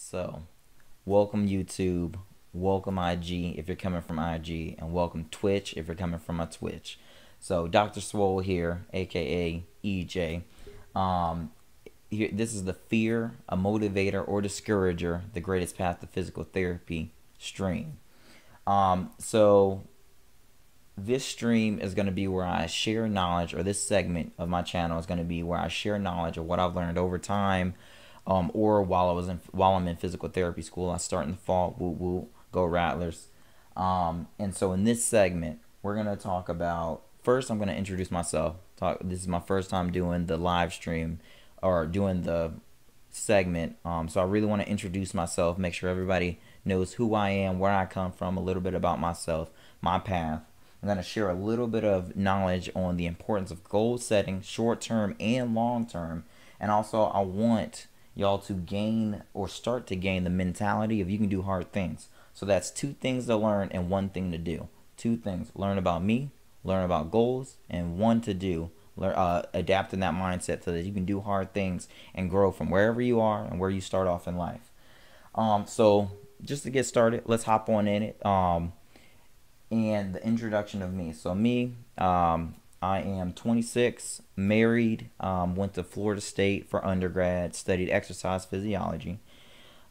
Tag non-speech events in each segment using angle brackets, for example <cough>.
So, welcome YouTube, welcome IG if you're coming from IG, and welcome Twitch if you're coming from my Twitch. So, Dr. Swole here, aka EJ. Um, here, this is the fear, a motivator, or discourager, the greatest path to physical therapy stream. Um, so, this stream is going to be where I share knowledge, or this segment of my channel is going to be where I share knowledge of what I've learned over time um, or while I was in while I'm in physical therapy school. I start in the fall. Woo woo, go Rattlers! Um, and so in this segment, we're gonna talk about. First, I'm gonna introduce myself. Talk. This is my first time doing the live stream or doing the segment. Um, so I really want to introduce myself, make sure everybody knows who I am, where I come from, a little bit about myself, my path. I'm going to share a little bit of knowledge on the importance of goal setting, short term and long term. And also, I want y'all to gain or start to gain the mentality of you can do hard things. So that's two things to learn and one thing to do. Two things learn about me, learn about goals, and one to do. Learn, uh, adapting that mindset so that you can do hard things and grow from wherever you are and where you start off in life. Um, so just to get started, let's hop on in it. Um, and the introduction of me. So me, um, I am 26, married, um, went to Florida State for undergrad, studied exercise physiology.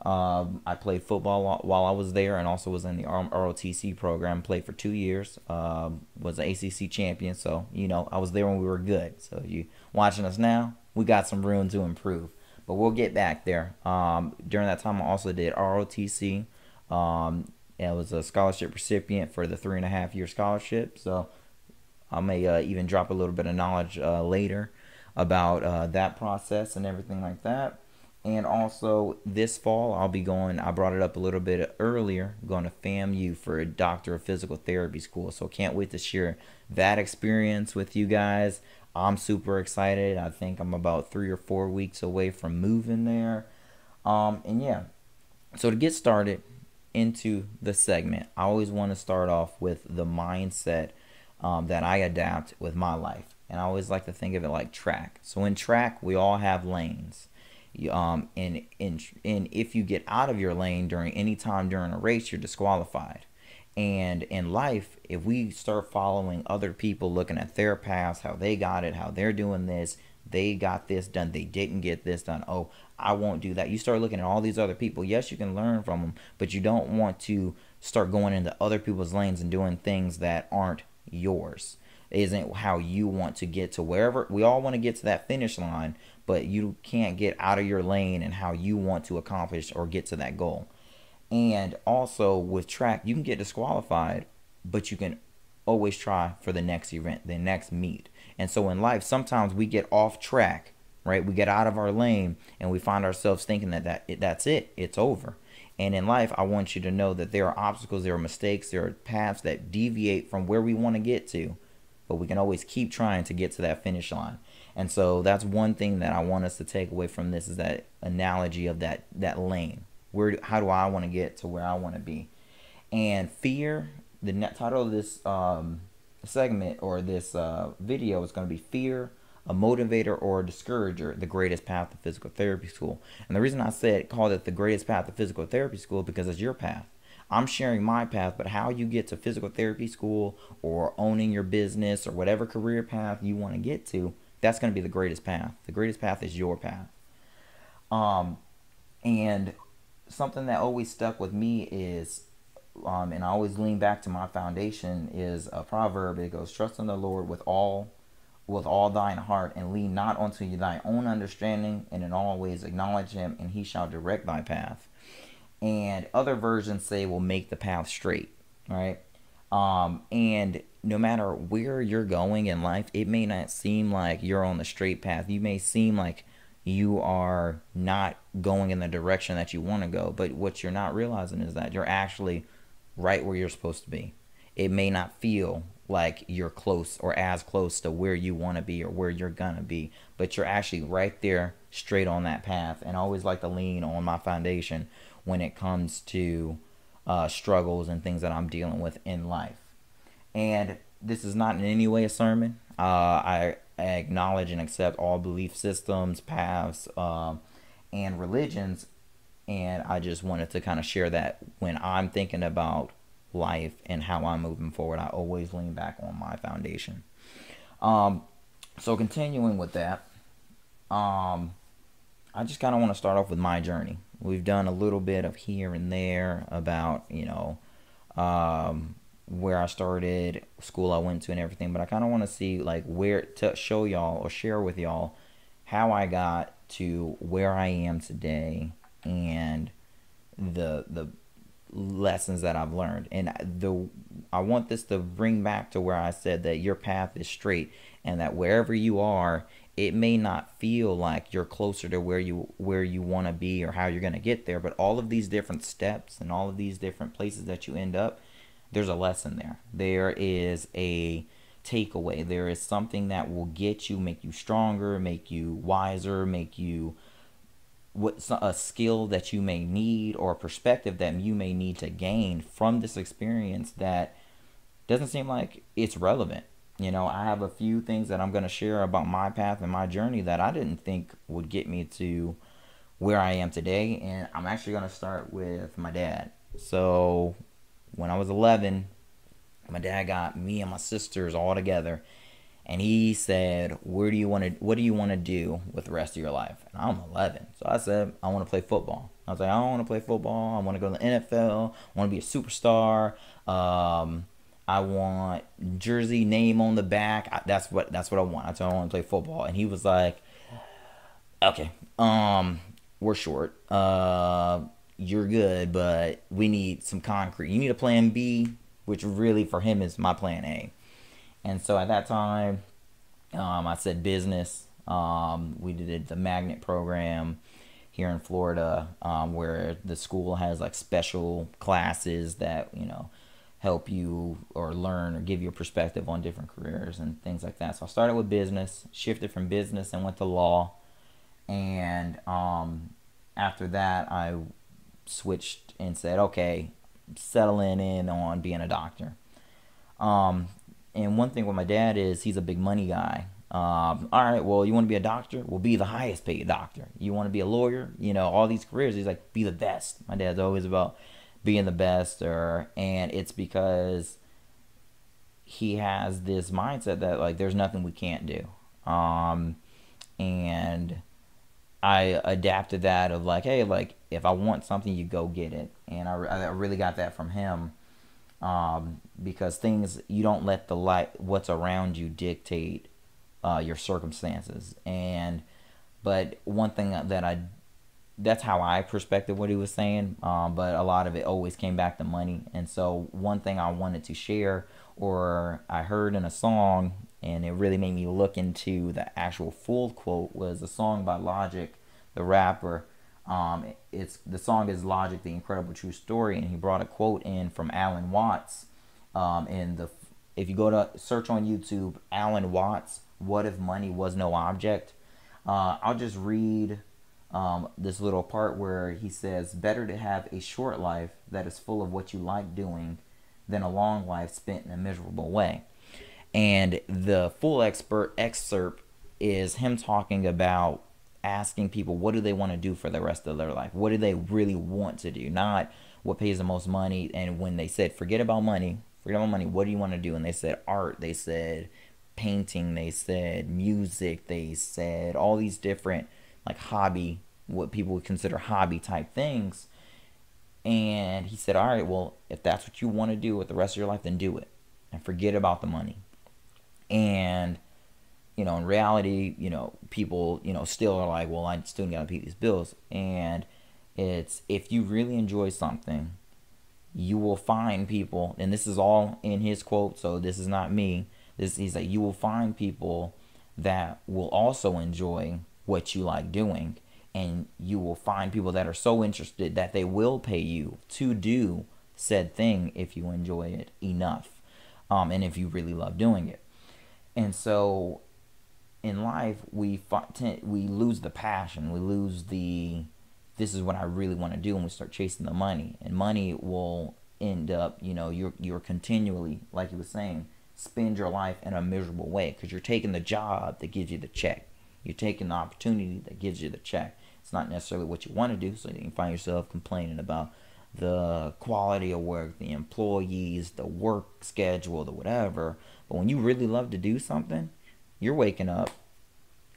Um, I played football while I was there and also was in the ROTC program. Played for two years. Um, was an ACC champion, so you know I was there when we were good. So you watching us now, we got some room to improve, but we'll get back there. Um, during that time, I also did ROTC. Um, I was a scholarship recipient for the three and a half year scholarship. So I may uh, even drop a little bit of knowledge uh, later about uh, that process and everything like that. And also this fall, I'll be going. I brought it up a little bit earlier. going to FAMU for a doctor of physical therapy school. So can't wait to share that experience with you guys. I'm super excited. I think I'm about three or four weeks away from moving there. Um, and yeah, so to get started into the segment, I always want to start off with the mindset um, that I adapt with my life. And I always like to think of it like track. So in track, we all have lanes. Um, and, and, and if you get out of your lane during any time during a race, you're disqualified. And in life, if we start following other people, looking at their paths, how they got it, how they're doing this, they got this done, they didn't get this done. Oh, I won't do that. You start looking at all these other people. Yes, you can learn from them, but you don't want to start going into other people's lanes and doing things that aren't yours. Isn't how you want to get to wherever we all want to get to that finish line but you can't get out of your lane and how you want to accomplish or get to that goal. And also with track you can get disqualified but you can always try for the next event the next meet. And so in life sometimes we get off track right? We get out of our lane and we find ourselves thinking that, that that's it it's over and in life, I want you to know that there are obstacles, there are mistakes, there are paths that deviate from where we want to get to, but we can always keep trying to get to that finish line. And so that's one thing that I want us to take away from this is that analogy of that that lane. Where how do I want to get to where I want to be? And fear, the net title of this um, segment or this uh, video is going to be fear, a motivator or a discourager, the greatest path to physical therapy school. And the reason I said called it the greatest path to physical therapy school because it's your path. I'm sharing my path, but how you get to physical therapy school or owning your business or whatever career path you want to get to, that's going to be the greatest path. The greatest path is your path. Um, and something that always stuck with me is, um, and I always lean back to my foundation is a proverb. It goes, "Trust in the Lord with all with all thine heart, and lean not unto thy own understanding, and in all ways acknowledge him, and he shall direct thy path. And other versions say will make the path straight, right? Um, and no matter where you're going in life, it may not seem like you're on the straight path. You may seem like you are not going in the direction that you want to go, but what you're not realizing is that you're actually right where you're supposed to be. It may not feel like you're close or as close to where you want to be or where you're gonna be but you're actually right there straight on that path. And I always like to lean on my foundation when it comes to uh, struggles and things that I'm dealing with in life. And this is not in any way a sermon. Uh, I, acknowledge and accept all belief systems paths um, and religions and I just wanted to kind of share that when I'm thinking about life and how I'm moving forward, I always lean back on my foundation. Um, so continuing with that, um, I just kind of want to start off with my journey. We've done a little bit of here and there about you know um, where I started, school I went to, and everything. But I kind of want to see like where to show y'all or share with y'all how I got to where I am today and the the lessons that I've learned. And the I want this to bring back to where I said that your path is straight and that wherever you are, it may not feel like you're closer to where you where you want to be or how you're going to get there, but all of these different steps and all of these different places that you end up, there's a lesson there. There is a takeaway. There is something that will get you, make you stronger, make you wiser, make you what's a skill that you may need or a perspective that you may need to gain from this experience that doesn't seem like it's relevant. You know, I have a few things that I'm going to share about my path and my journey that I didn't think would get me to where I am today. And I'm actually going to start with my dad. So, when I was 11, my dad got me and my sisters all together and he said, "Where do you want to? What do you want to do with the rest of your life?" And I'm 11, so I said, "I want to play football." I was like, "I don't want to play football. I want to go to the NFL. I want to be a superstar. Um, I want jersey name on the back. That's what that's what I want. I told him I want to play football." And he was like, "Okay, um, we're short. Uh, you're good, but we need some concrete. You need a plan B, which really for him is my plan A." And so at that time, um, I said business. Um, we did the magnet program here in Florida, um, where the school has like special classes that you know help you or learn or give you a perspective on different careers and things like that. So I started with business, shifted from business and went to law, and um, after that I switched and said, okay, settling in on being a doctor. Um, and one thing with my dad is he's a big money guy. Um, all right, well, you want to be a doctor? Well, be the highest paid doctor. You want to be a lawyer? You know, all these careers. He's like, be the best. My dad's always about being the best, or and it's because he has this mindset that like there's nothing we can't do. Um, and I adapted that of like, hey, like if I want something, you go get it, and I, I really got that from him um, because things you don't let the light what's around you dictate uh, your circumstances. And but one thing that i that's how i perspective what he was saying um, but a lot of it always came back to money. And so one thing i wanted to share or i heard in a song and it really made me look into the actual full quote was a song by logic the rapper um, it's the song is Logic, the incredible true story, and he brought a quote in from Alan Watts. Um, the if you go to search on YouTube, Alan Watts, "What if money was no object?" Uh, I'll just read um, this little part where he says, "Better to have a short life that is full of what you like doing, than a long life spent in a miserable way." And the full expert excerpt is him talking about asking people what do they want to do for the rest of their life? What do they really want to do? Not what pays the most money. And when they said, forget about money, forget about money, what do you want to do? And they said art, they said painting, they said music, they said all these different like hobby, what people would consider hobby type things. And he said, all right, well, if that's what you want to do with the rest of your life, then do it and forget about the money. And you know, in reality, you know, people, you know, still are like, well, I still got to pay these bills. And it's if you really enjoy something, you will find people, and this is all in his quote, so this is not me. This he's like, you will find people that will also enjoy what you like doing, and you will find people that are so interested that they will pay you to do said thing if you enjoy it enough, um, and if you really love doing it. And so in life we we lose the passion we lose the this is what i really want to do and we start chasing the money. And money will end up you know you're you're continually like he was saying spend your life in a miserable way because you're taking the job that gives you the check. You're taking the opportunity that gives you the check. It's not necessarily what you want to do, so you can find yourself complaining about the quality of work, the employees, the work schedule, the whatever. But when you really love to do something, you're waking up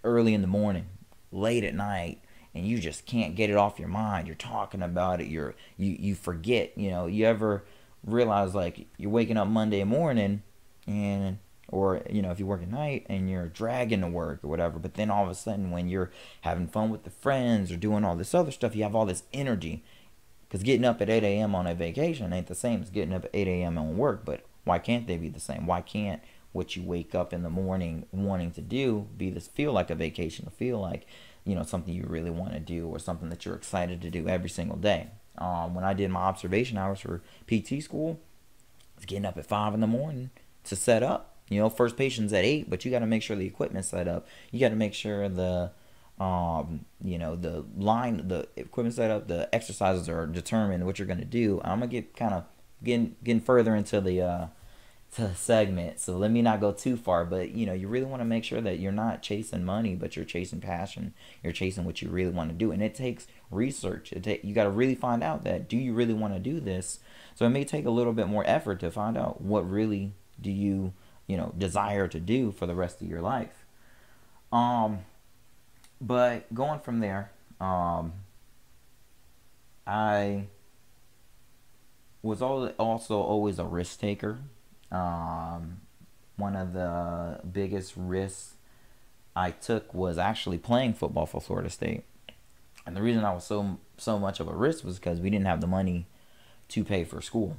early in the morning, late at night, and you just can't get it off your mind. You're talking about it. You're you you forget. You know, you ever realize like you're waking up Monday morning and or you know if you work at night and you're dragging to work or whatever but then all of a sudden when you're having fun with the friends or doing all this other stuff you have all this energy because getting up at 8 a.m on a vacation ain't the same as getting up at 8 a.m on work but why can't they be the same why can't what you wake up in the morning wanting to do be this feel like a vacation or feel like you know something you really want to do or something that you're excited to do every single day um, when i did my observation hours for pt school I was getting up at 5 in the morning to set up you know, first patient's at eight, but you got to make sure the equipment's set up. You got to make sure the, um, you know, the line, the equipment set up, the exercises are determined what you're gonna do. I'm gonna get kind of getting getting further into the uh, to segment, so let me not go too far. But you know, you really want to make sure that you're not chasing money, but you're chasing passion. You're chasing what you really want to do, and it takes research. It take, you got to really find out that do you really want to do this. So it may take a little bit more effort to find out what really do you you know desire to do for the rest of your life um but going from there um i was also always a risk taker um one of the biggest risks i took was actually playing football for florida state and the reason i was so so much of a risk was because we didn't have the money to pay for school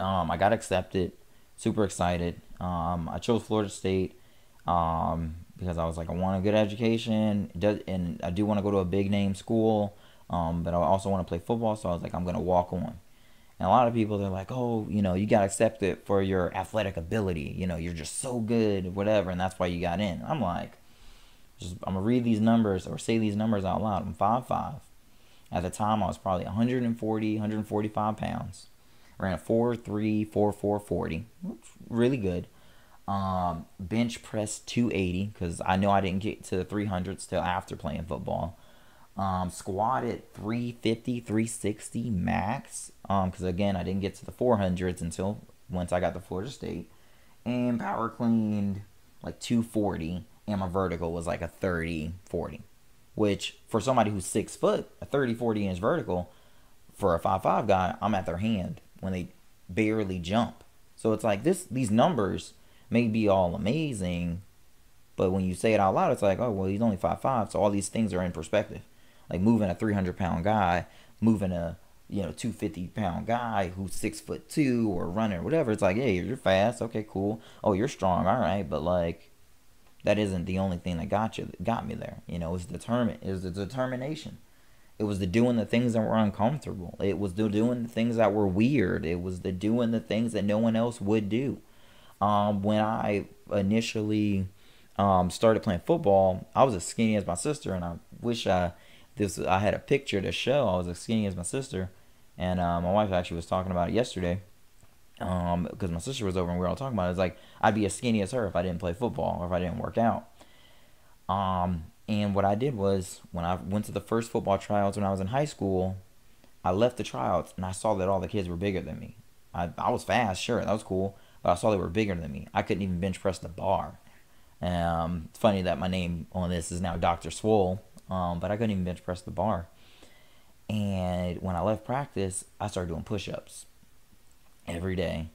um, i got accepted super excited. Um, I chose Florida State um, because I was like, I want a good education, and I do want to go to a big name school, um, but I also want to play football. So I was like, I'm gonna walk on. And a lot of people they're like, oh, you know, you got accepted for your athletic ability. You know, you're just so good, whatever, and that's why you got in. I'm like, just I'm gonna read these numbers or say these numbers out loud. I'm five five. At the time, I was probably 140, 145 pounds ran a 4 3 4 4 40 really good um, bench press 280 because i know i didn't get to the 300s till after playing football um, squatted 350 360 max because um, again i didn't get to the 400s until once i got to florida state and power cleaned like 240 and my vertical was like a 30 40 which for somebody who's six foot a 30 40 inch vertical for a 5'5 guy i'm at their hand when they barely jump. So it's like this these numbers may be all amazing, but when you say it out loud, it's like, oh well, he's only five five, so all these things are in perspective. Like moving a three hundred pound guy, moving a you know two fifty pound guy who's six foot two or running or whatever. It's like, hey, you're fast, okay, cool. Oh, you're strong, all right, but like that isn't the only thing that got you got me there. You know, it's determined. It was the determination. It was the doing the things that were uncomfortable. It was the doing the things that were weird. It was the doing the things that no one else would do. Um, when I initially um, started playing football, I was as skinny as my sister, and I wish I this I had a picture to show. I was as skinny as my sister, and uh, my wife actually was talking about it yesterday. Um, because my sister was over and we were all talking about it. It's like I'd be as skinny as her if I didn't play football or if I didn't work out. Um, and what I did was when I went to the first football tryouts when I was in high school, I left the tryouts and I saw that all the kids were bigger than me. I, I was fast, sure, that was cool, but I saw they were bigger than me. I couldn't even bench press the bar. Um, it's funny that my name on this is now Dr. Swole, um, but I couldn't even bench press the bar. And when I left practice, I started doing push ups every day.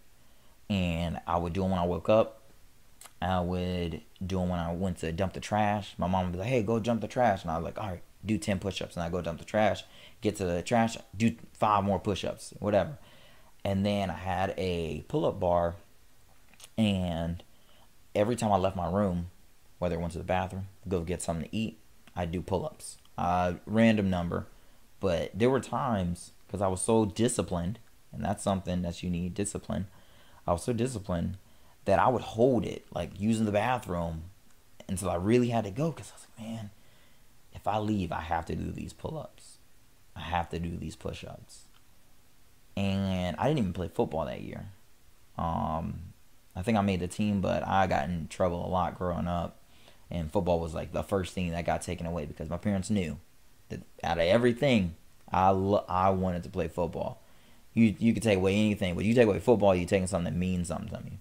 And I would do them when I woke up, I would do them when I went to dump the trash. My mom would be like, hey, go jump the trash. And I was like, all right, do 10 push ups. And I go dump the trash, get to the trash, do five more push ups, whatever. And then I had a pull up bar. And every time I left my room, whether I went to the bathroom, go get something to eat, I'd do pull ups. Uh, random number. But there were times, because I was so disciplined, and that's something that you need discipline. I was so disciplined that I would hold it, like using the bathroom until I really had to go because I was like, man, if I leave, I have to do these pull ups. I have to do these push ups. And I didn't even play football that year. Um, I think I made the team, but I got in trouble a lot growing up. And football was like the first thing that got taken away because my parents knew that out of everything, I lo- I wanted to play football. You you could take away anything, but you take away football, you're taking something that means something to me.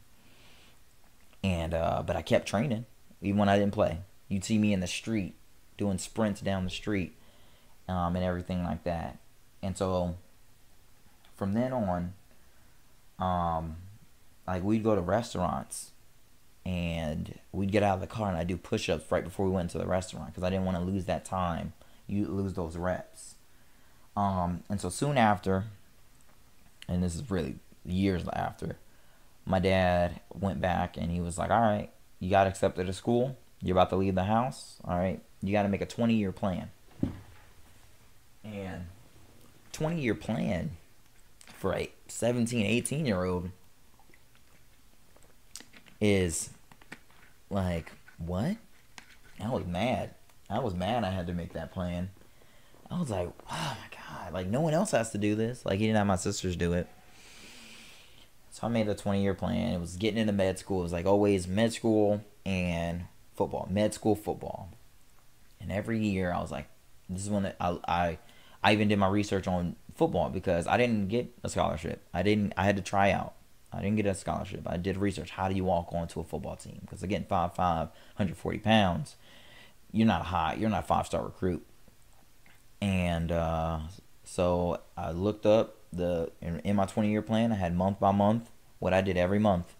And uh, but I kept training even when I didn't play. You'd see me in the street doing sprints down the street, um, and everything like that. And so from then on, um, like we'd go to restaurants and we'd get out of the car and I'd do push-ups right before we went to the restaurant because I didn't want to lose that time. You lose those reps. Um, and so soon after, and this is really years after, my dad went back and he was like, "All right, you got accepted to school. You're about to leave the house. All right, you got to make a 20 year plan." And 20 year plan for a 17, 18 year old is like, what? I was mad. I was mad I had to make that plan. I was like, oh my God, like no one else has to do this. Like, he didn't have my sisters do it. So I made a 20 year plan. It was getting into med school. It was like always med school and football, med school, football. And every year I was like, this is when I, I, I even did my research on football because I didn't get a scholarship. I didn't, I had to try out. I didn't get a scholarship. I did research. How do you walk onto a football team? Because again, 5'5", 140 pounds, you're not high. You're not a five star recruit. And uh, so I looked up the in, in my 20 year plan. I had month by month what I did every month.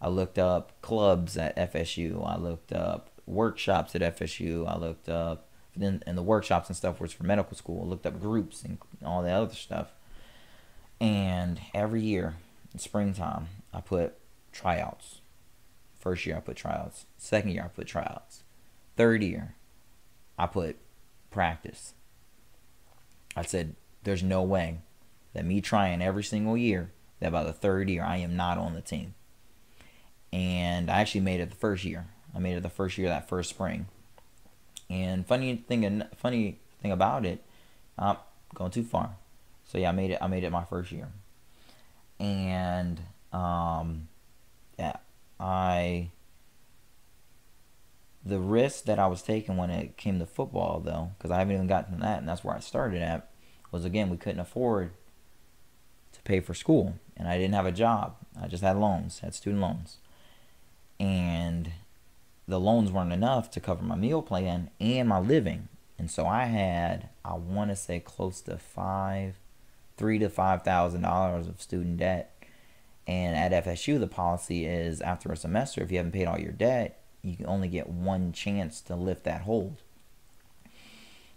I looked up clubs at FSU. I looked up workshops at FSU. I looked up then and the workshops and stuff was for medical school. I looked up groups and all the other stuff. And every year in springtime, I put tryouts. First year I put tryouts. Second year I put tryouts. Third year I put practice. I said, there's no way that me trying every single year, that by the third year I am not on the team. And I actually made it the first year. I made it the first year that first spring. And funny thing, funny thing about it, I'm going too far. So yeah, I made it. I made it my first year and um, yeah, I the risk that I was taking when it came to football though, because I haven't even gotten to that, and that's where I started at, was again we couldn't afford to pay for school, and I didn't have a job. I just had loans, had student loans, and the loans weren't enough to cover my meal plan and my living, and so I had I want to say close to five three to five thousand dollars of student debt. And at FSU, the policy is after a semester, if you haven't paid all your debt, you can only get one chance to lift that hold.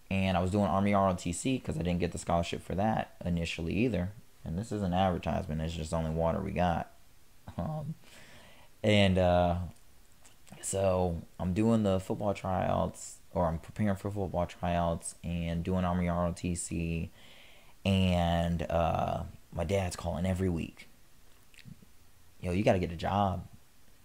And I was doing Army ROTC because I didn't get the scholarship for that initially either. And this is an advertisement; it's just only water we got. <laughs> Um, and uh, so I'm doing the football tryouts, or I'm preparing for football tryouts, and doing Army ROTC and uh, my dad's calling every week. Yo, you got to get a job.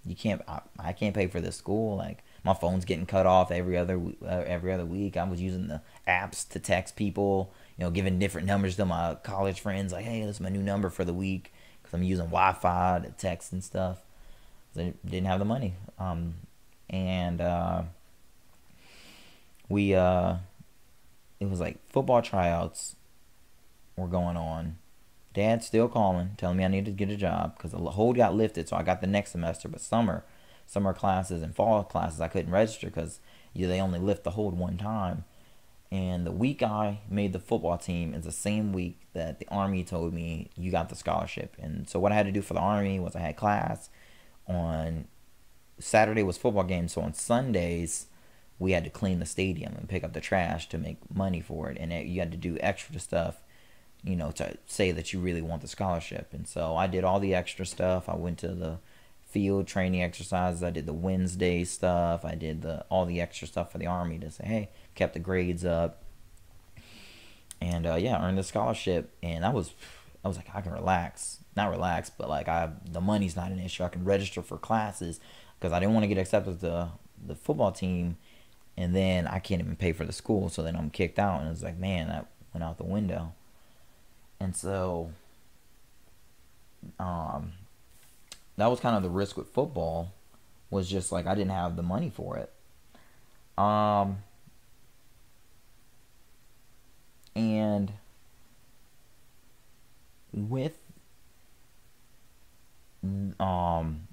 You can't. I, I, can't pay for this school. Like my phone's getting cut off every other uh, every other week. I was using the apps to text people. You know, giving different numbers to my college friends. Like, hey, this is my new number for the week because I'm using Wi-Fi to text and stuff. I didn't have the money. Um, and uh, we uh, it was like football tryouts were going on. Dad's still calling, telling me I needed to get a job because the hold got lifted, so I got the next semester. But summer, summer classes and fall classes, I couldn't register because you know, they only lift the hold one time. And the week I made the football team is the same week that the Army told me you got the scholarship. And so what I had to do for the Army was I had class on Saturday was football game, so on Sundays we had to clean the stadium and pick up the trash to make money for it, and it, you had to do extra stuff you know, to say that you really want the scholarship. And so I did all the extra stuff. I went to the field training exercises. I did the Wednesday stuff. I did the all the extra stuff for the army to say, hey, kept the grades up. And uh, yeah, earned the scholarship. And I was, I was like, I can relax, not relax, but like I, the money's not an issue. I can register for classes because I didn't want to get accepted to the, the football team, and then I can't even pay for the school. So then I'm kicked out, and it's like, man, that went out the window. And so um, that was kind of the risk with football was just like I didn't have the money for it. Um, And with um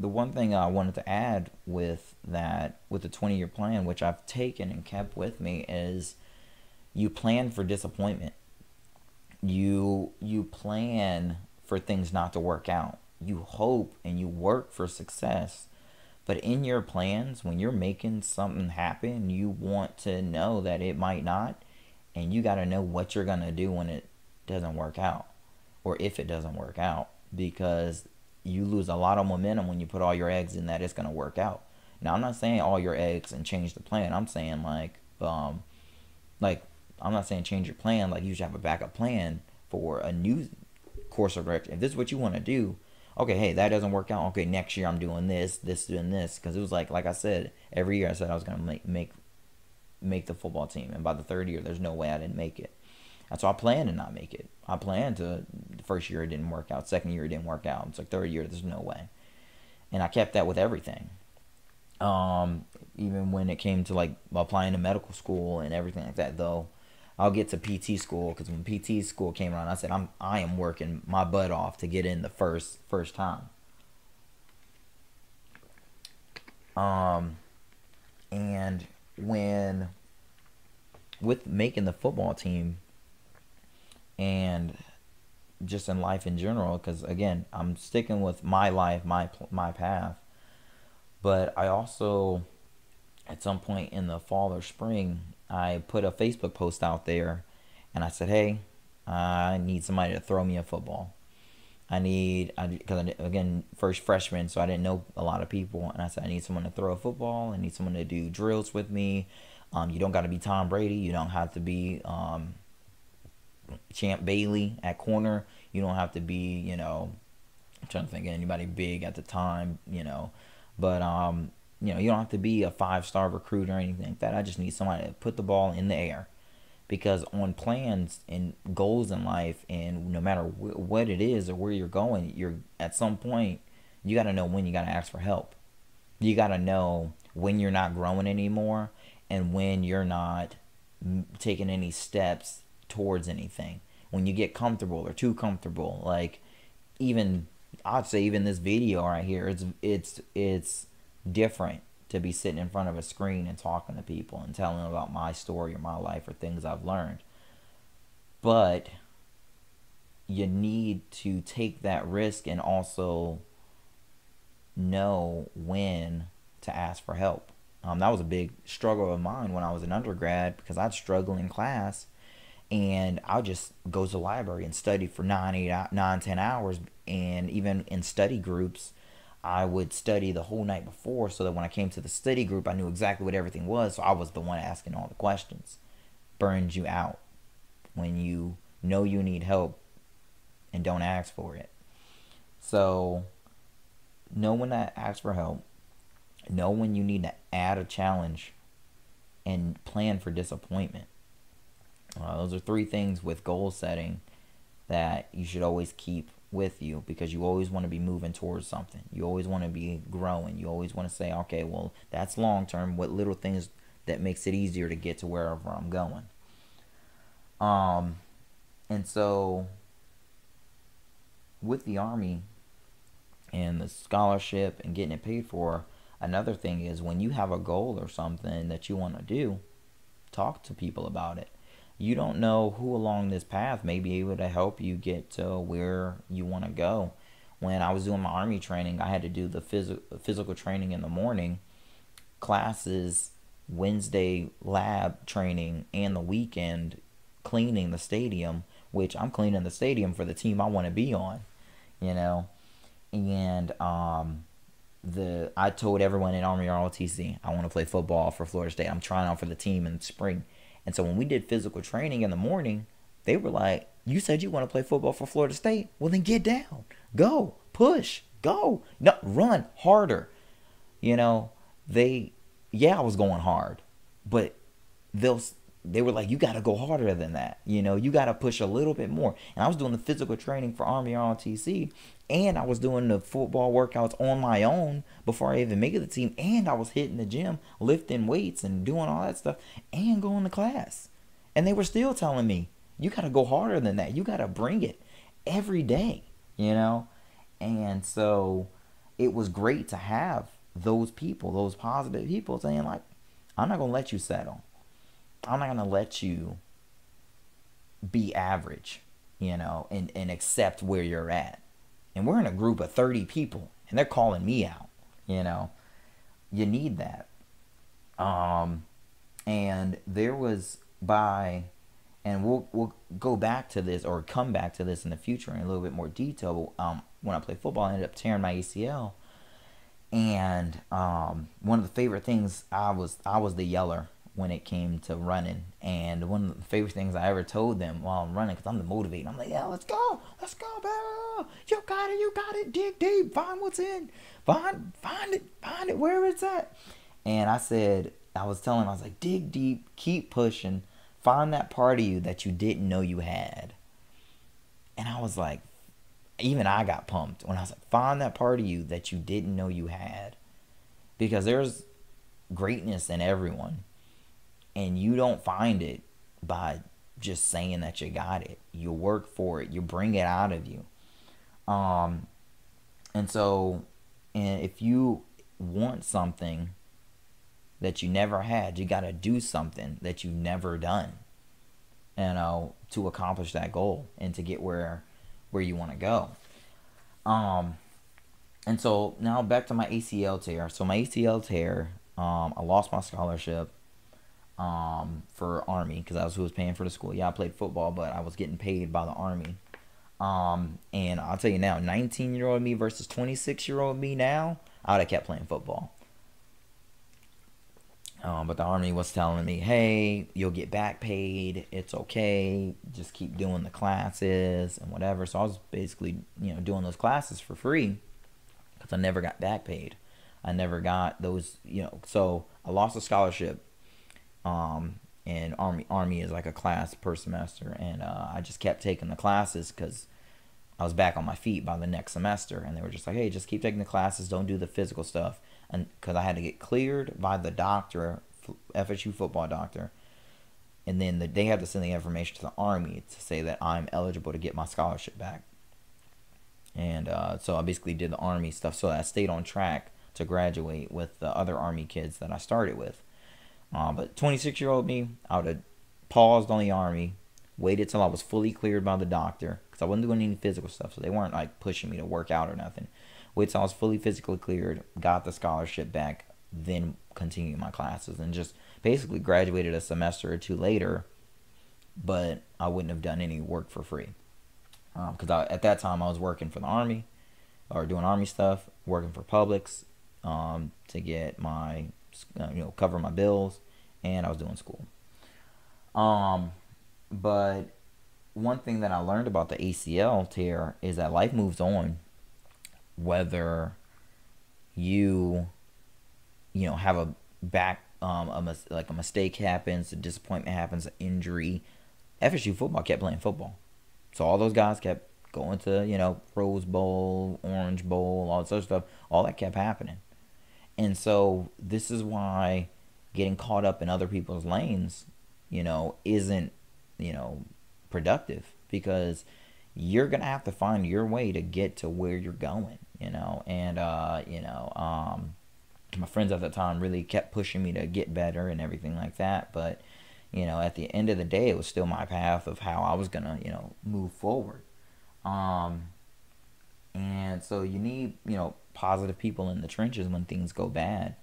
the one thing I wanted to add with that with the 20 year plan which I've taken and kept with me is you plan for disappointment. You you plan for things not to work out. You hope and you work for success. But in your plans, when you're making something happen, you want to know that it might not, and you got to know what you're going to do when it doesn't work out or if it doesn't work out because you lose a lot of momentum when you put all your eggs in that it's going to work out. Now, I'm not saying all your eggs and change the plan. I'm saying like um like I'm not saying change your plan like you should have a backup plan for a new course of direction. If this is what you want to do, okay, hey, that doesn't work out. Okay, next year I'm doing this, this, doing this, because it was like, like I said, every year I said I was gonna make make make the football team, and by the third year, there's no way I didn't make it. And so I planned to not make it. I planned to. The first year it didn't work out. Second year it didn't work out. It's like third year, there's no way. And I kept that with everything. Um, even when it came to like applying to medical school and everything like that, though. I'll get to PT school because when PT school came around, I said I'm I am working my butt off to get in the first first time. Um, and when with making the football team and just in life in general, because again, I'm sticking with my life, my my path, but I also at some point in the fall or spring I put a Facebook post out there and I said, hey, I need somebody to throw me a football. I need, because again, first freshman, so I didn't know a lot of people. And I said, I need someone to throw a football. I need someone to do drills with me. Um, you don't got to be Tom Brady. You don't have to be um, Champ Bailey at corner. You don't have to be, you know, I'm trying to think of anybody big at the time, you know. But um, you know, you don't have to be a five star recruit or anything like that. I just need somebody to put the ball in the air. Because on plans and goals in life, and no matter wh- what it is or where you're going, you're at some point you got to know when you got to ask for help. You got to know when you're not growing anymore and when you're not taking any steps towards anything. When you get comfortable or too comfortable, like even I'd say even this video right here, it's it's it's different to be sitting in front of a screen and talking to people and telling them about my story or my life or things I've learned. But you need to take that risk and also know when to ask for help. Um, that was a big struggle of mine when I was an undergrad because I'd struggle in class and I would just go to the library and study for nine, eight, nine, ten hours. And even in study groups, I would study the whole night before so that when I came to the study group, I knew exactly what everything was. So I was the one asking all the questions. Burns you out when you know you need help and don't ask for it. So know when to ask for help. Know when you need to add a challenge and plan for disappointment. Uh, those are three things with goal setting that you should always keep with you because you always want to be moving towards something. You always want to be growing. You always want to say, okay, well, that's long term. What little things that makes it easier to get to wherever I'm going. Um, and so with the army and the scholarship and getting it paid for, another thing is when you have a goal or something that you want to do, talk to people about it you don't know who along this path may be able to help you get to where you want to go. When I was doing my army training, I had to do the phys- physical training in the morning, classes, Wednesday lab training, and the weekend cleaning the stadium, which I'm cleaning the stadium for the team I want to be on, you know. And um, the I told everyone in Army ROTC I want to play football for Florida State. I'm trying out for the team in spring and so when we did physical training in the morning, they were like, You said you want to play football for Florida State? Well, then get down. Go. Push. Go. No, run harder. You know, they, yeah, I was going hard, but they'll, they were like, you got to go harder than that. You know, you got to push a little bit more. And I was doing the physical training for Army ROTC, and I was doing the football workouts on my own before I even made the team. And I was hitting the gym, lifting weights and doing all that stuff and going to class. And they were still telling me, you got to go harder than that. You got to bring it every day, you know? And so it was great to have those people, those positive people saying, like, I'm not going to let you settle. I'm not going to let you be average, you know, and, and accept where you're at. And we're in a group of 30 people and they're calling me out, you know. You need that. Um, and there was by and we'll we'll go back to this or come back to this in the future in a little bit more detail. Um, when I played football, I ended up tearing my ACL, and um, one of the favorite things I was I was the yeller when it came to running, and one of the favorite things I ever told them while I'm running, because I'm the motivator. I'm like, yeah, let's go, let's go, baby. You got it, you got it. Dig deep, find what's in, find find it, find it where it's at. And I said, I was telling him, I was like, dig deep, keep pushing Find that part of you that you didn't know you had. And I was like, even I got pumped when I was like, find that part of you that you didn't know you had. Because there's greatness in everyone. And you don't find it by just saying that you got it. You work for it. You bring it out of you. Um, and so, and if you want something that you never had. You got to do something that you've never done, you know, to accomplish that goal and to get where where you want to go. Um, and so now back to my ACL tear. So my ACL tear, um, I lost my scholarship um, for Army because I was who was paying for the school. Yeah, I played football, but I was getting paid by the Army. Um, and I'll tell you now, 19 year old me versus 26 year old me now, I would have kept playing football. Um, but the army was telling me, hey, you'll get back paid. It's okay. Just keep doing the classes and whatever. So I was basically, you know, doing those classes for free because I never got back paid. I never got those, you know. So I lost a scholarship. Um, and army army is like a class per semester, and uh, I just kept taking the classes because I was back on my feet by the next semester. And they were just like, hey, just keep taking the classes. Don't do the physical stuff and because I had to get cleared by the doctor, FSU football doctor, and then the, they had to send the information to the army to say that I'm eligible to get my scholarship back. And uh, so I basically did the army stuff, so I stayed on track to graduate with the other army kids that I started with. Uh, but 26 year old me, I would have paused on the army, waited till I was fully cleared by the doctor because I wasn't doing any physical stuff, so they weren't like pushing me to work out or nothing wait till I was fully physically cleared, got the scholarship back, then continued my classes and just basically graduated a semester or two later. But I wouldn't have done any work for free because um, at that time I was working for the army or doing army stuff, working for Publix um, to get my you know cover my bills, and I was doing school. Um, but one thing that I learned about the ACL tear is that life moves on whether you you know have a back um a mis- like a mistake happens, a disappointment happens, an injury. FSU football kept playing football, so all those guys kept going to you know Rose Bowl, Orange Bowl, all this other stuff. All that kept happening, and so this is why getting caught up in other people's lanes, you know, isn't you know productive because you're gonna have to find your way to get to where you're going you know? And uh you know um my friends at the time really kept pushing me to get better and everything like that but you know at the end of the day it was still my path of how i was gonna you know move forward. Um and so you need you know positive people in the trenches when things go bad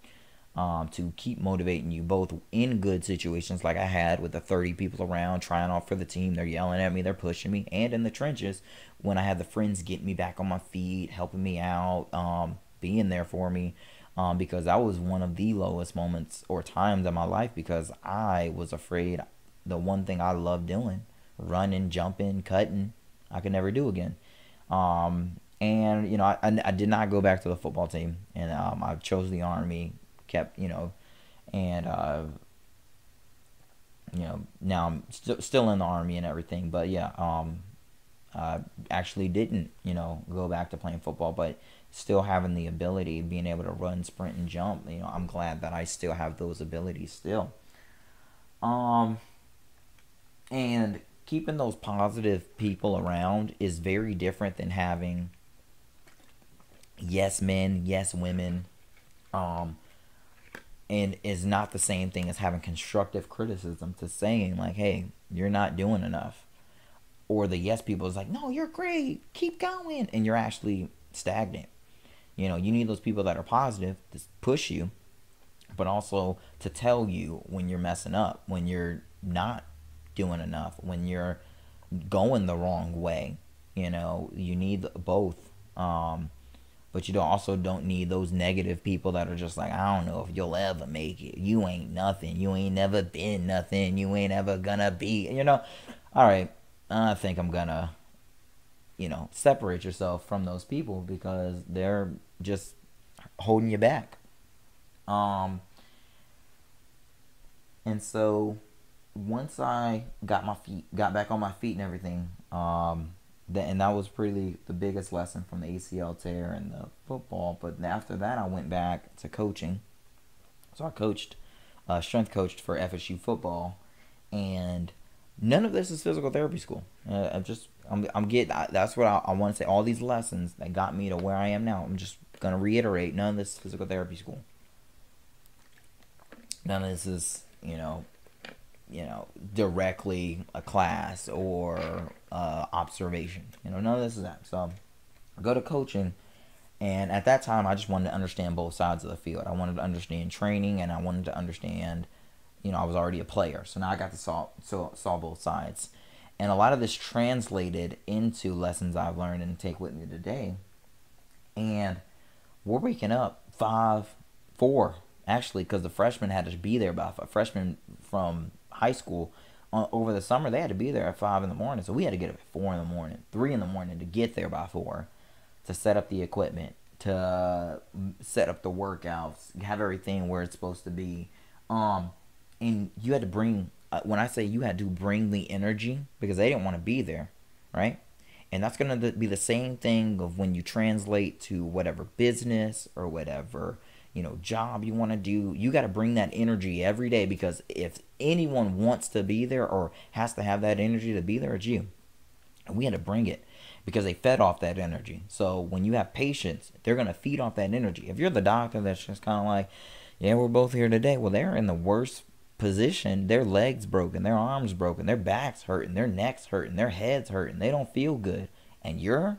um, to keep motivating you both in good situations like I had with the 30 people around trying off for the team. They're yelling at me, they're pushing me, and in the trenches when I had the friends get me back on my feet, helping me out, um, being there for me. Um, because that was one of the lowest moments or times in my life because I was afraid the one thing I loved doing, running, jumping, cutting, I could never do again. Um, and you know, I, I, I, did not go back to the football team, and um, I chose the army kept, you know, and uh, you know now I'm st- still in the army and everything. But yeah, um, I actually didn't, you know, go back to playing football, but still having the ability, being able to run, sprint, and jump. You know, I'm glad that I still have those abilities still. Um, and keeping those positive people around is very different than having yes men, yes women, um, and is not the same thing as having constructive criticism to saying like, "Hey, you're not doing enough," or the yes people is like, "No, you're great, keep going," and you're actually stagnant. You know, you need those people that are positive to push you, but also to tell you when you're messing up, when you're not doing enough, when you're going the wrong way. You know, you need both. Um, but you don't also don't need those negative people that are just like I don't know if you'll ever make it. You ain't nothing. You ain't never been nothing. You ain't ever gonna be. You know. All right. I think I'm gonna, you know, separate yourself from those people because they're just holding you back. Um. And so, once I got my feet, got back on my feet and everything, um, and that was really the biggest lesson from the ACL tear and the football. But after that, I went back to coaching. So I coached, uh, strength coached for FSU football, and none of this is physical therapy school. Uh, I'm just, I'm, I'm getting. That's what I, I want to say. All these lessons that got me to where I am now. I'm just gonna reiterate. None of this is physical therapy school. None of this is, you know, you know, directly a class or uh, observation. You know, none of this is that. So I go to coaching, and at that time, I just wanted to understand both sides of the field. I wanted to understand training, and I wanted to understand, you know, I was already a player, so now I got to saw saw, saw both sides, and a lot of this translated into lessons I've learned and take with me today. And we're waking up five, four actually, because the freshmen had to be there by five. Freshmen from high school uh, over the summer they had to be there at five in the morning. So we had to get up at four in the morning three in the morning to get there by four to set up the equipment to set up the workouts have everything where it's supposed to be. Um and you had to bring uh, when i say you had to bring the energy because they didn't want to be there right? And that's going to be the same thing of when you translate to whatever business or whatever you know job you want to do you got to bring that energy every day because if anyone wants to be there or has to have that energy to be there it's you. And we had to bring it because they fed off that energy. So when you have patients they're going to feed off that energy. If you're the doctor that's just kind of like yeah we're both here today. Well they're in the worst position. Their legs broken their arms broken their backs hurting their necks hurting their heads hurting. They don't feel good. And you're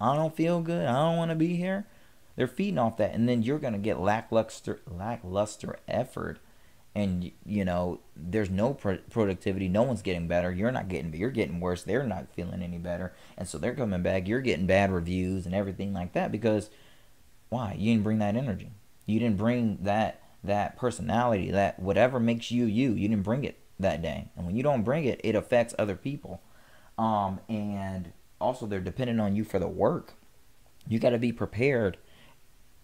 i don't feel good. I don't want to be here they're feeding off that, and then you're going to get lackluster, lackluster effort, and you know there's no pro- productivity. No one's getting better. You're not getting. You're getting worse. They're not feeling any better, and so they're coming back. You're getting bad reviews and everything like that because why? You didn't bring that energy. You didn't bring that that personality, that whatever makes you you. You didn't bring it that day, and when you don't bring it, it affects other people. Um, and also they're dependent on you for the work. You got to be prepared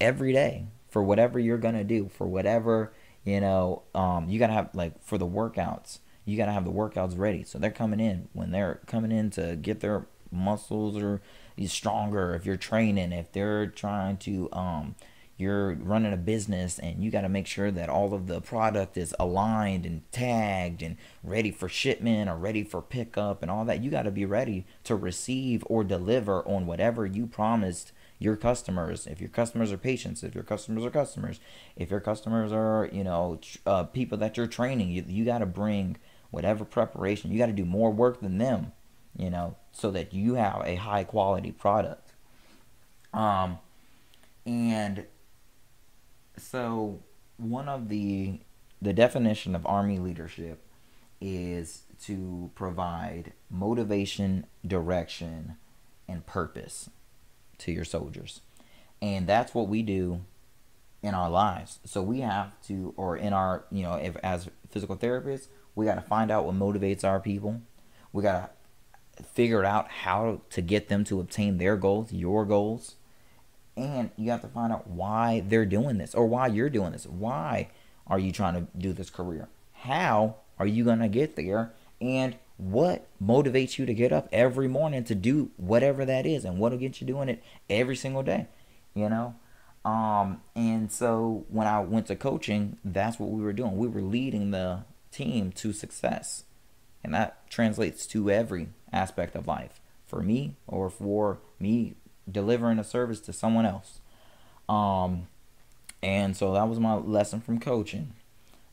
every day for whatever you're gonna do for whatever you know um, you gotta have like for the workouts you gotta have the workouts ready. So they're coming in. When they're coming in to get their muscles or stronger if you're training if they're trying to um, you're running a business and you got to make sure that all of the product is aligned and tagged and ready for shipment or ready for pickup and all that you got to be ready to receive or deliver on whatever you promised your customers if your customers are patients if your customers are customers if your customers are you know uh, people that you're training you, you got to bring whatever preparation you got to do more work than them you know so that you have a high quality product. Um and so one of the the definition of army leadership is to provide motivation direction and purpose to your soldiers. And that's what we do in our lives. So we have to, or in our, you know, if as physical therapists, we got to find out what motivates our people. We got to figure out how to get them to obtain their goals, your goals. And you have to find out why they're doing this or why you're doing this. Why are you trying to do this career? How are you going to get there? And what motivates you to get up every morning to do whatever that is and what'll get you doing it every single day you know um and so when i went to coaching that's what we were doing we were leading the team to success And that translates to every aspect of life for me or for me delivering a service to someone else. Um, and so that was my lesson from coaching.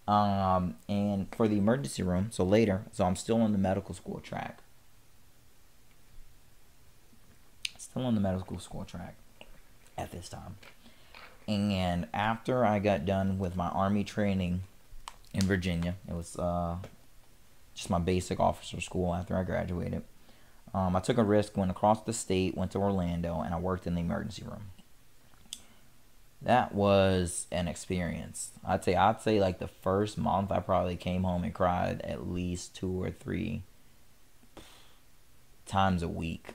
Um, and for the emergency room, so later, so I'm still on the medical school track. Still on the medical school track at this time. And after I got done with my army training in Virginia, it was uh, just my basic officer school after I graduated. Um, I took a risk, went across the state, went to Orlando, and I worked in the emergency room. That was an experience. I'd say I'd say like the first month I probably came home and cried at least two or three times a week,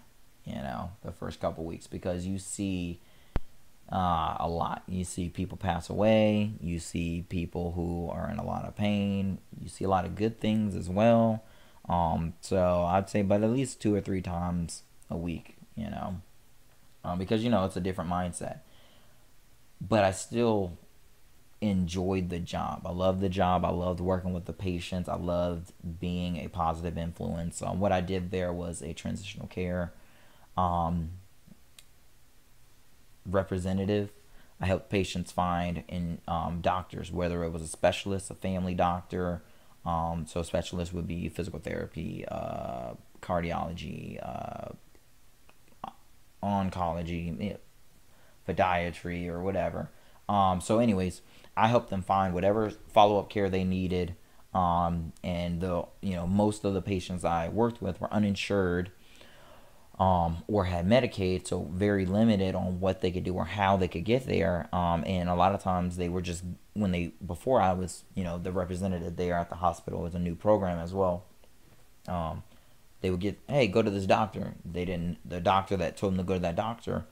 you know, the first couple weeks because you see uh, a lot. You see people pass away. You see people who are in a lot of pain. You see a lot of good things as well. Um, so I'd say, but at least two or three times a week, you know, um, because you know it's a different mindset. But I still enjoyed the job. I loved the job. I loved working with the patients. I loved being a positive influence. Um, what I did there was a transitional care. Um, representative. I helped patients find in um, doctors, whether it was a specialist, a family doctor. Um, so, a specialist would be physical therapy, uh, cardiology, uh, oncology, podiatry, or whatever. Um, so, anyways, I helped them find whatever follow up care they needed. Um, and the you know most of the patients I worked with were uninsured um, or had Medicaid, so very limited on what they could do or how they could get there. Um, and a lot of times they were just when they before I was you know the representative there at the hospital was a new program as well. Um, they would get hey go to this doctor. They didn't the doctor that told them to go to that doctor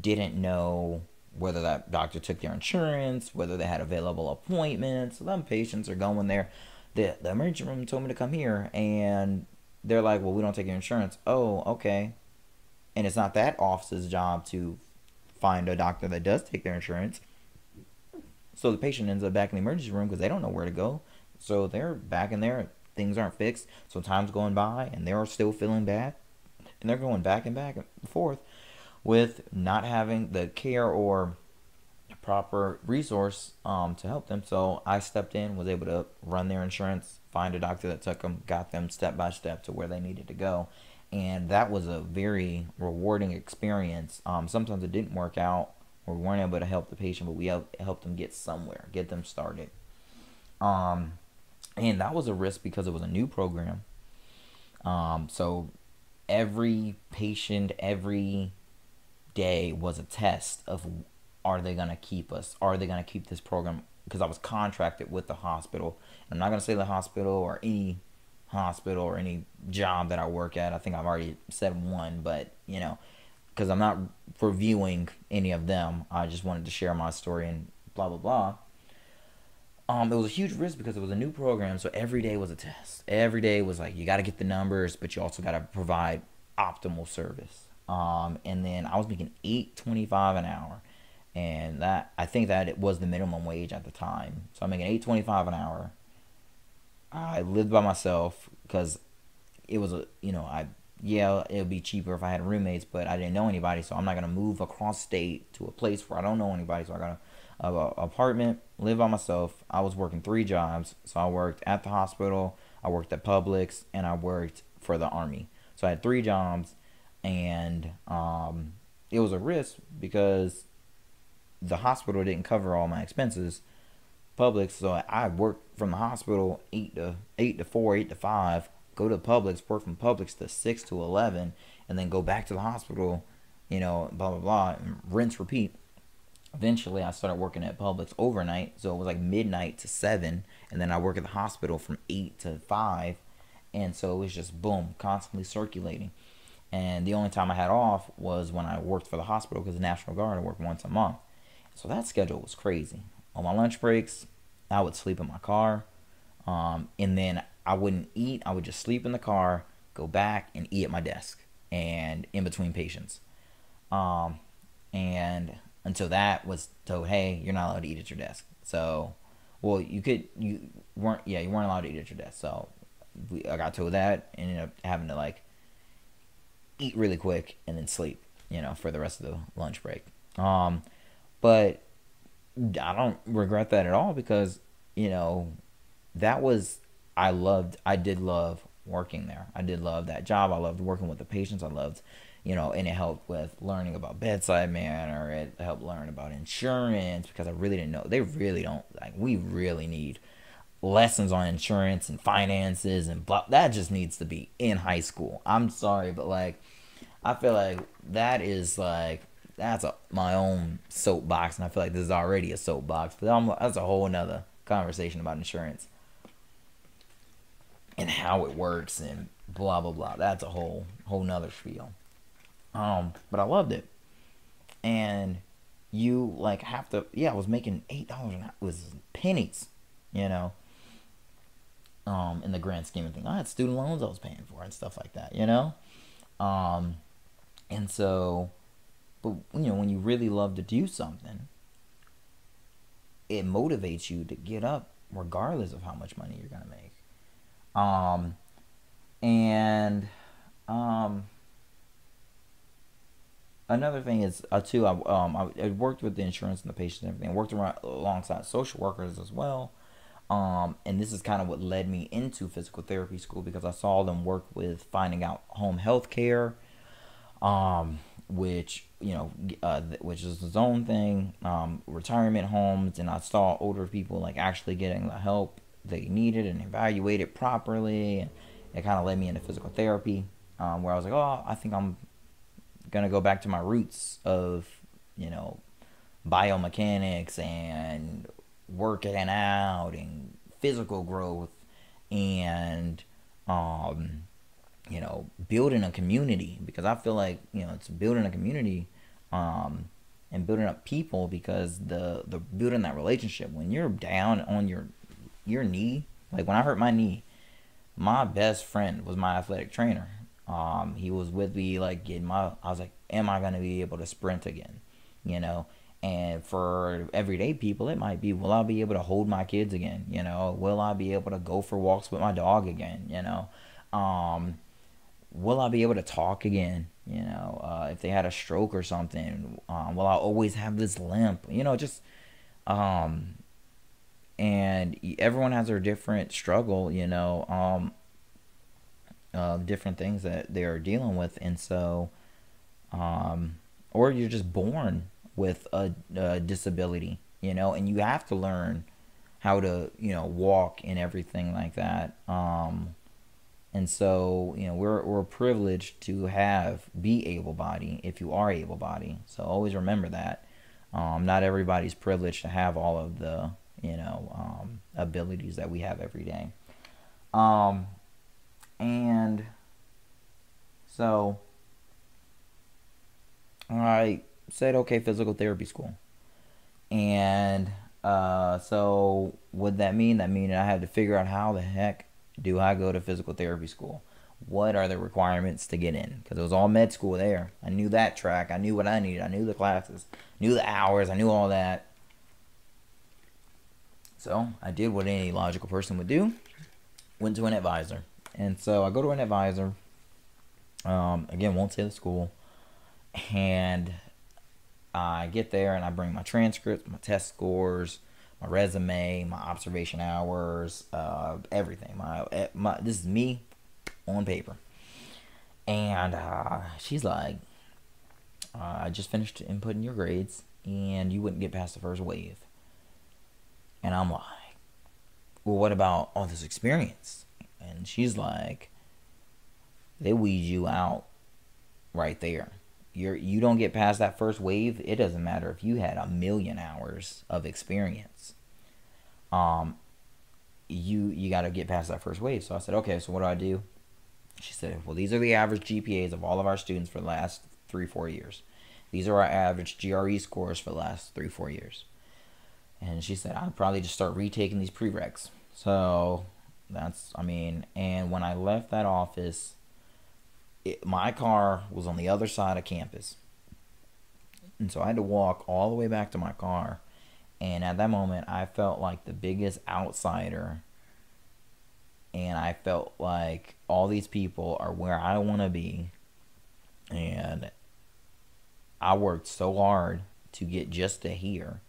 didn't know whether that doctor took their insurance, whether they had available appointments. So them patients are going there. The the emergency room told me to come here and they're like, well, we don't take your insurance. Oh, okay and it's not that office's job to find a doctor that does take their insurance. So the patient ends up back in the emergency room because they don't know where to go. So they're back in there. Things aren't fixed. So time's going by and they're still feeling bad. And they're going back and back and forth with not having the care or proper resource um, to help them. So I stepped in, was able to run their insurance, find a doctor that took them, got them step by step to where they needed to go and that was a very rewarding experience. Um, sometimes it didn't work out, or we weren't able to help the patient, but we helped, helped them get somewhere, get them started. Um, and that was a risk because it was a new program. Um, so every patient, every day was a test of are they going to keep us? Are they going to keep this program? Because I was contracted with the hospital. I'm not going to say the hospital or any hospital or any job that I work at. I think I've already said one, but you know, because I'm not reviewing any of them. I just wanted to share my story and blah blah blah. Um, it was a huge risk because it was a new program, so every day was a test. Every day was like you got to get the numbers, but you also got to provide optimal service. Um, and then I was making eight twenty five an hour, and that I think that it was the minimum wage at the time. So I'm making eight twenty five an hour I lived by myself because it was a you know I yeah it would be cheaper if I had roommates, but I didn't know anybody, so I'm not gonna move across state to a place where I don't know anybody. So I got a, a, a apartment, live by myself. I was working three jobs, so I worked at the hospital, I worked at Publix, and I worked for the army. So I had three jobs, and um, it was a risk because the hospital didn't cover all my expenses Publix. So I worked from the hospital eight to eight to four, eight to five. Go to Publix, work from Publix to six to eleven, and then go back to the hospital. You know, blah blah blah, and rinse repeat. Eventually, I started working at Publix overnight, so it was like midnight to seven, and then I work at the hospital from eight to five, and so it was just boom, constantly circulating. And the only time I had off was when I worked for the hospital because the National Guard I worked once a month. So that schedule was crazy on my lunch breaks, I would sleep in my car. Um, and then I wouldn't eat. I would just sleep in the car, go back and eat at my desk and in between patients. Um, and until that was told, hey, you're not allowed to eat at your desk. So, well, you could, you weren't, yeah, you weren't allowed to eat at your desk. So we, I got told that, and ended up having to like eat really quick and then sleep, you know, for the rest of the lunch break. Um, but I don't regret that at all because you know that was I loved I did love working there. I did love that job. I loved working with the patients. I loved you know, and it helped with learning about bedside manner. It helped learn about insurance because I really didn't know. They really don't like. We really need lessons on insurance and finances and blah. That just needs to be in high school. I'm sorry, but like, I feel like that is like that's a, my own soapbox, and I feel like this is already a soapbox. But I'm, that's a whole another conversation about insurance and how it works and blah blah blah. That's a whole whole nother spiel. Um, but I loved it, and you like have to. Yeah, I was making eight dollars an hour. It was pennies, you know. Um, in the grand scheme of things, I had student loans I was paying for and stuff like that, you know. Um, and so but you know, when you really love to do something, it motivates you to get up regardless of how much money you're gonna make. Um, and um, another thing is uh, too. I um I, I, worked with the insurance and the patients and everything. I worked around alongside social workers as well. Um, and this is kind of what led me into physical therapy school because I saw them work with finding out home health care. Um, which you know, uh, which is his own thing, um, retirement homes, and I saw older people like actually getting the help they needed and evaluated properly, and it kind of led me into physical therapy, um, where I was like, oh, I think I'm gonna go back to my roots of, you know, biomechanics and working out and physical growth. And um you know, building a community because I feel like you know it's building a community, um, and building up people because the the building that relationship when you're down on your your knee, like when I hurt my knee, my best friend was my athletic trainer. Um, he was with me like getting my. I was like, am I gonna be able to sprint again? You know. And for everyday people, it might be, will I be able to hold my kids again? You know, will I be able to go for walks with my dog again? You know, um, will I be able to talk again? You know, uh, if they had a stroke or something, um, will I always have this limp? You know, just, um, and everyone has their different struggle, you know, um, different things that they are dealing with. And so, um, or you're just born with a, a disability, you know, and you have to learn how to, you know, walk and everything like that. Um, and so, you know, we're, we're privileged to have, be able bodied if you are able bodied. So always remember that. Um, not everybody's privileged to have all of the, you know, um, abilities that we have every day. Um, and so I said, okay, physical therapy school. And uh, so what that mean? That mean I had to figure out how the heck do I go to physical therapy school? What are the requirements to get in? Because it was all med school there. I knew that track. I knew what I needed. I knew the classes, knew the hours. I knew all that. So I did what any logical person would do. Went to an advisor, and so I go to an advisor. Um, again, won't say the school, and I get there and I bring my transcripts, my test scores, my resume, my observation hours, uh, everything. My, eh, my this is me on paper. And uh, she's like, uh, I just finished inputting your grades, and you wouldn't get past the first wave. And I'm like, well, what about all this experience? And she's like, they weed you out right there. You're you don't get past that first wave. It doesn't matter if you had a million hours of experience um, you you got to get past that first wave. So I said, okay, so what do I do? She said, well, these are the average GPAs of all of our students for the last three, four years. These are our average GRE scores for the last three, four years. And she said, I'd probably just start retaking these prereqs. So that's, I mean, and when I left that office, it, my car was on the other side of campus. And so I had to walk all the way back to my car and at that moment, I felt like the biggest outsider and I felt like all these people are where I want to be, and I worked so hard to get just to here,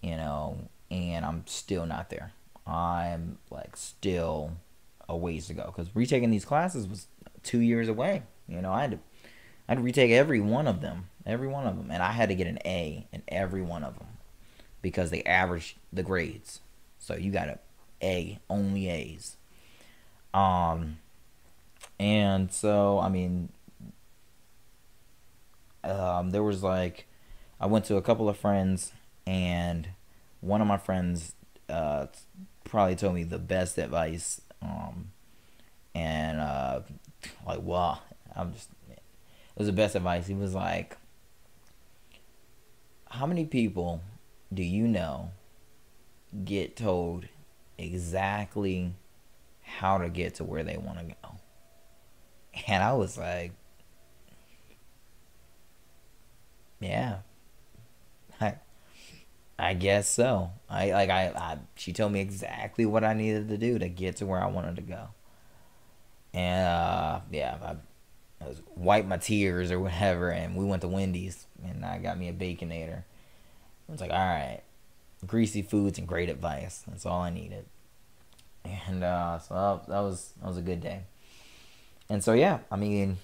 you know, and I'm still not there. I'm like still a ways to go because retaking these classes was two years away. You know, I had to, I had to retake every one of them, every one of them, and I had to get an A in every one of them because they averaged the grades. So you got a A, only A's. Um, and so I mean, um, there was like, I went to a couple of friends, and one of my friends uh, probably told me the best advice. Um, and uh, like, wow, I'm just, it was the best advice. He was like, how many people do you know get told exactly how to get to where they want to go? And I was like, yeah, I, I guess so. I like I, I she told me exactly what I needed to do to get to where I wanted to go. And uh, yeah, I, I was wiped my tears or whatever, and we went to Wendy's, and I got me a baconator. I was like, all right, greasy foods and great advice. That's all I needed. And uh, so that, that was that was a good day. And so yeah, I mean,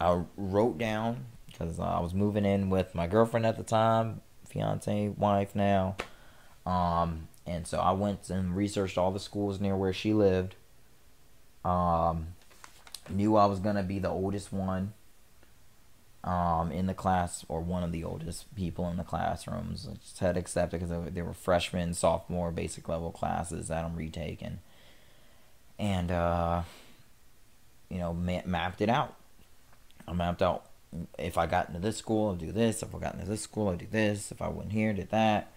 I wrote down because uh, I was moving in with my girlfriend at the time, fiance, wife now. Um, and so I went and researched all the schools near where she lived. Um, knew I was gonna be the oldest one um, in the class, or one of the oldest people in the classrooms. I just had accepted because they were freshmen, sophomore, basic level classes that I'm retaking, and uh, you know, ma- mapped it out. I mapped out if I got into this school, I'll do this. If I got into this school, I'll do this. If I went here, did that,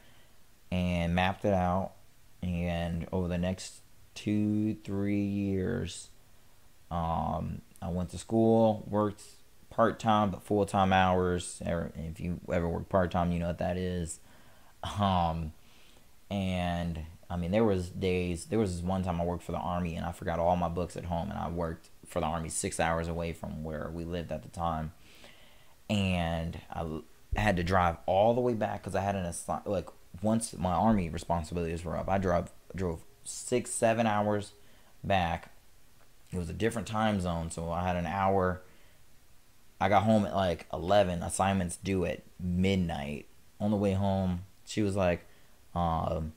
and mapped it out. And over the next two, three years, um, I went to school, worked part time but full time hours. If you ever work part time, you know what that is. Um, and I mean, there was days. There was this one time I worked for the army, and I forgot all my books at home, and I worked for the army six hours away from where we lived at the time, and I had to drive all the way back because I had an assign like once my army responsibilities were up, I drove drove six seven hours back. It was a different time zone, so I had an hour I got home at like 11. Assignments due at midnight. On the way home, she was like, um,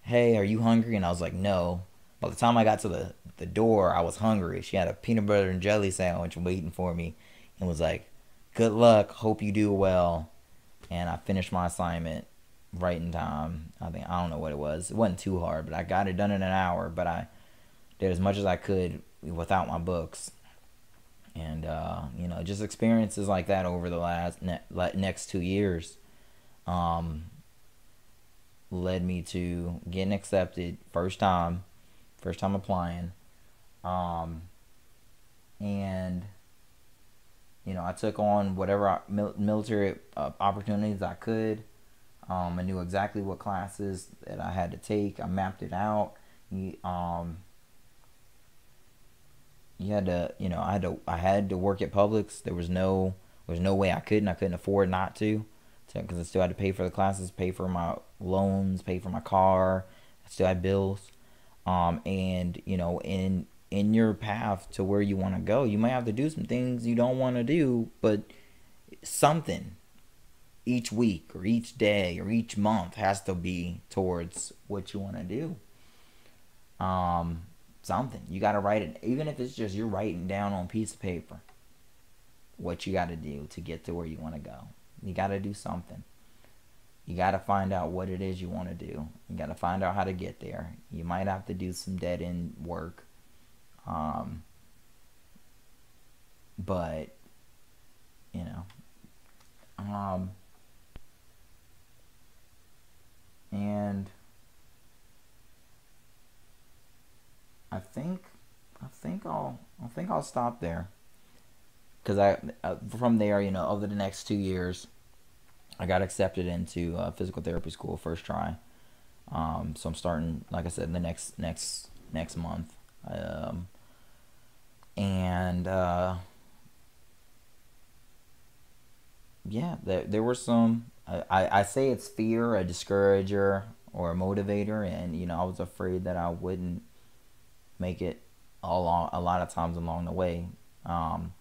hey, are you hungry? And I was like, no. By the time I got to the, the door, I was hungry. She had a peanut butter and jelly sandwich waiting for me and was like, good luck. Hope you do well. And I finished my assignment in time. I think, I don't know what it was. It wasn't too hard, but I got it done in an hour. But I did as much as I could without my books and uh, you know just experiences like that over the last ne- next two years um, led me to getting accepted first time first time applying um, and you know i took on whatever military uh, opportunities i could um, i knew exactly what classes that i had to take i mapped it out um, you had to you know I had to I had to work at Publix. There was no there was no way I couldn't. I couldn't afford not to, because I still had to pay for the classes, pay for my loans, pay for my car. I still had bills, um, and you know in in your path to where you want to go, you might have to do some things you don't want to do, but something each week or each day or each month has to be towards what you want to do. Um, something. You got to write it, even if it's just you're writing down on a piece of paper what you got to do to get to where you want to go. You got to do something. You got to find out what it is you want to do. You got to find out how to get there. You might have to do some dead end work. Um, but, you know, um, and I think I think I'll I think I'll stop there because I uh, from there you know over the next two years I got accepted into uh, physical therapy school first try um, so I'm starting like I said the next next next month. Um, and uh, yeah, there, there were some. I, I say it's fear, a discourager, or a motivator, and you know I was afraid that I wouldn't make it along a lot of times along the way. Um,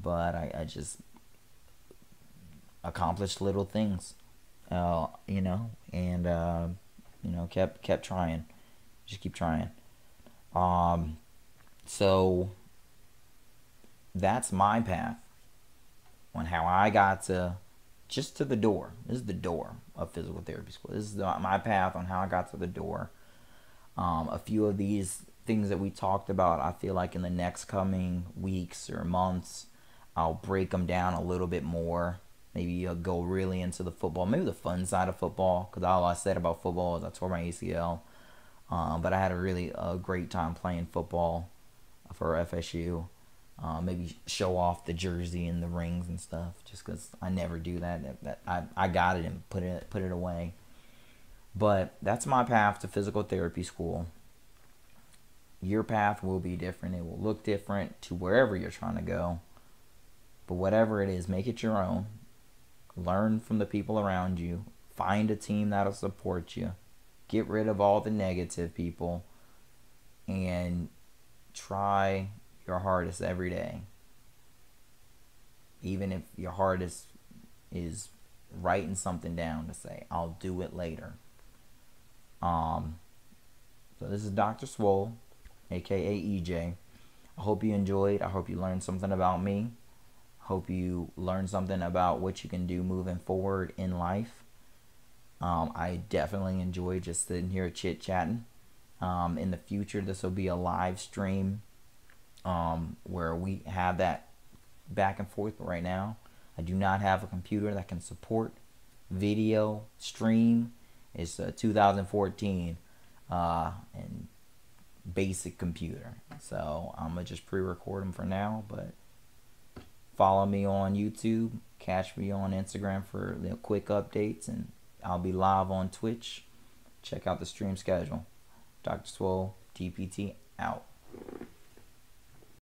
but I, I just accomplished little things, uh, you know, and uh, you know kept kept trying, just keep trying. Um, so that's my path on how I got to just to the door. This is the door of physical therapy school. This is the, my path on how I got to the door. Um, a few of these things that we talked about, I feel like in the next coming weeks or months, I'll break them down a little bit more. Maybe I'll go really into the football, maybe the fun side of football, because all I said about football is I tore my ACL. Um, but I had a really uh, great time playing football for FSU. Uh, maybe show off the jersey and the rings and stuff, just because I never do that. That, that I, I got it and put it put it away. But that's my path to physical therapy school. Your path will be different. It will look different to wherever you're trying to go. But whatever it is, make it your own. Learn from the people around you. Find a team that'll support you. Get rid of all the negative people and try your hardest every day. Even if your hardest is writing something down to say, I'll do it later. Um, so this is Dr. Swole, aka EJ. I hope you enjoyed. I hope you learned something about me. Hope you learned something about what you can do moving forward in life. Um, I definitely enjoy just sitting here chit chatting. Um, in the future, this will be a live stream um, where we have that back and forth. But right now, I do not have a computer that can support video stream. It's a 2014 uh, and basic computer. So I'm gonna just pre-record them for now. But follow me on YouTube. Catch me on Instagram for the quick updates, and I'll be live on Twitch. Check out the stream schedule. Dr. Swole, DPT out.